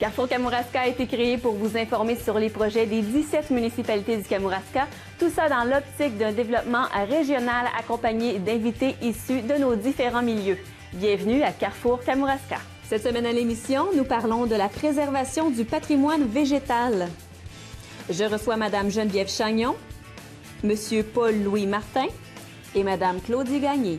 Carrefour Kamouraska a été créé pour vous informer sur les projets des 17 municipalités du Kamouraska, tout ça dans l'optique d'un développement régional accompagné d'invités issus de nos différents milieux. Bienvenue à Carrefour Kamouraska. Cette semaine à l'émission, nous parlons de la préservation du patrimoine végétal. Je reçois Madame Geneviève Chagnon, Monsieur Paul-Louis Martin et Madame Claudie Gagné.